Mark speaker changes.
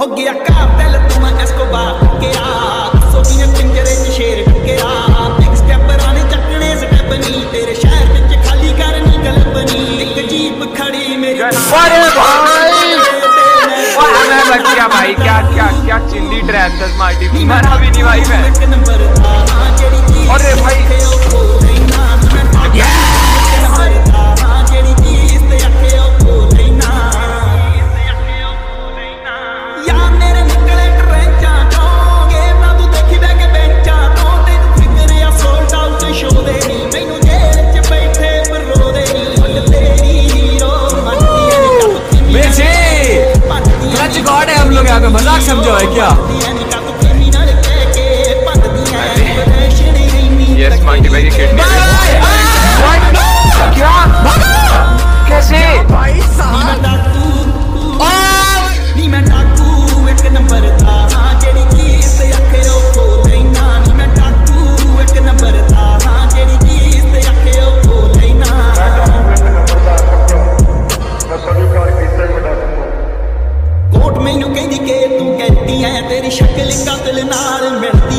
Speaker 1: हो गया का पहले तू मैं इसको बात के आ। सो भी पिंजरे च शेर टुके आ। बिग स्टेप राने चकने स्टेप नहीं। तेरे शहर विच खाली कर निकल बनी। एक जीप खड़ी मेरी अरे भाई! मैं बच गया भाई। क्या क्या क्या
Speaker 2: चिंदी ड्रैप दस मार्टी भी मरा भी नहीं भाई मैं
Speaker 1: लोग यहाँ पे मज़ाक समझो है क्या? है तेरी शक्ल कतल नार मिलती